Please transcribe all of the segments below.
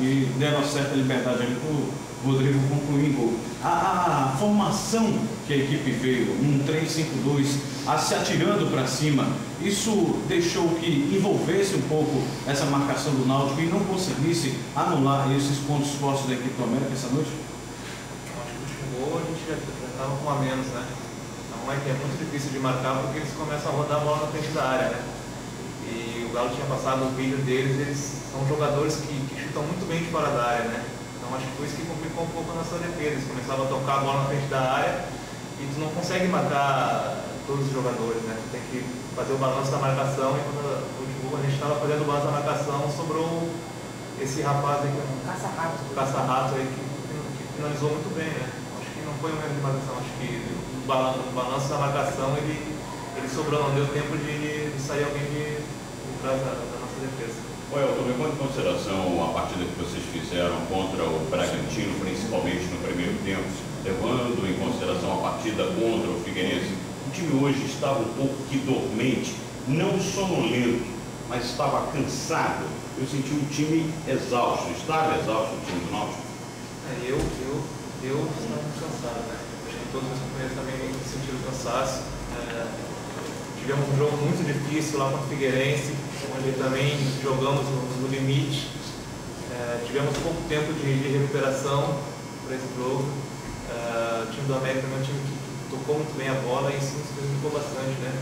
e deram certa liberdade ali para o Rodrigo concluir em gol. A, a, formação que a equipe veio, um 3-5-2, se atirando para cima, isso deixou que envolvesse um pouco essa marcação do Náutico e não conseguisse anular esses pontos fortes da equipe do América essa noite? Acho que o último gol a gente já estava com a menos, né? Então é que é muito difícil de marcar porque eles começam a rodar a bola na frente da área, né? O Galo tinha passado o vídeo deles, eles são jogadores que, que chutam muito bem de fora da área, né? Então acho que foi isso que complicou um pouco a nossa defesa. Eles começavam a tocar a bola na frente da área e tu não consegue marcar todos os jogadores, né? Tu tem que fazer o balanço da marcação e quando a gente estava fazendo o balanço da marcação, sobrou esse rapaz aí, caça-rato, caça-rato aí que, que, finalizou muito bem, né? Acho que não foi um erro de marcação, acho que o balanço, o balanço da marcação ele, ele sobrou, não deu tempo de, de sair alguém da, da nossa defesa. Elton, levando em consideração a partida que vocês fizeram contra o Bragantino, principalmente no primeiro tempo, levando em consideração a partida contra o Figueirense, o time hoje estava um pouco que dormente, não sonolento, mas estava cansado. Eu senti um time exausto, estava exausto o time do Náutico. É, eu, eu, eu estava cansado, né? Acho que todos os companheiros também sentiram cansaço. É, tivemos um jogo muito difícil lá contra o Figueirense, onde também jogamos no, limite. É, tivemos pouco tempo de, de recuperação para esse jogo. É, o time do América é um time que, tocou muito bem a bola e isso nos prejudicou bastante, né?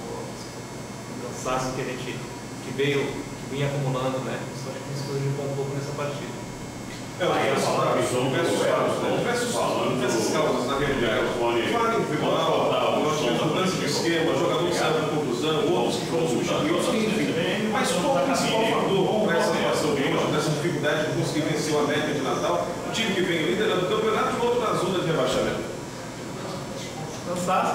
O, o cansaço que a gente que veio, que vinha acumulando, né? Isso acho que nos prejudicou um pouco nessa partida. É, diversas causas, na enfim. Mas qual o principal fator para essa situação de hoje, dessa dificuldade de conseguir vencer o América de Natal? O time que vem liderando o campeonato e o outro na zona de rebaixamento. Cansaço.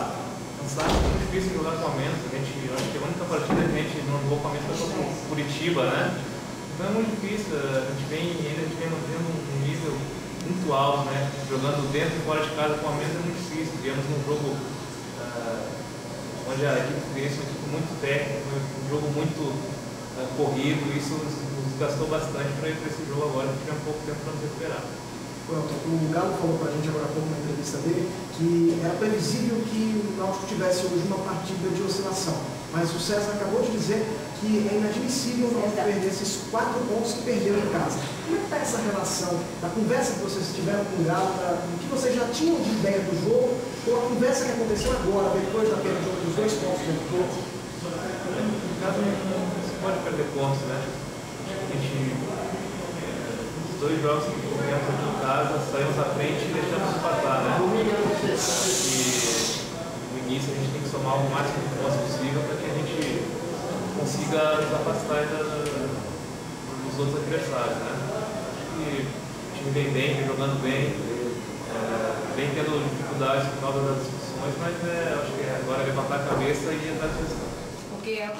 Cansaço é muito difícil jogar com a menos. A gente, acho que a única partida que a gente não jogou com a menos foi com Curitiba, né? Então é muito difícil. A gente vem, ainda a gente vem mantendo um nível muito alto, né? Jogando dentro e fora de casa com a menos é muito difícil. Tivemos um jogo uh, onde a equipe fez uma equipe muito técnica, um jogo muito uh, corrido. Isso nos, nos gastou bastante para ir para esse jogo agora, que tivemos pouco tempo para nos recuperar. O Galo falou para a gente agora há pouco na entrevista dele que era previsível que o Náutico tivesse hoje uma partida de oscilação. Mas o César acabou de dizer que é inadmissível o Náutico perder esses quatro pontos que perdeu em casa. Como é que está essa relação da conversa que vocês tiveram com o Galo, da, que vocês já tinham de ideia do jogo, ou a conversa que aconteceu agora, depois da perda dos dois pontos do jogo? No caso, não se pode perder pontos, né? A gente dois jogos que tivemos aqui em casa, saímos à frente e deixamos empatar, né? E no início a gente tem que somar o máximo de pontos possível para que a gente consiga nos afastar dos outros adversários, né? Acho que o time vem bem, vem jogando bem, é, vem tendo dificuldades por causa das discussões, mas é, acho que agora é levantar a cabeça e entrar na seleção. Porque é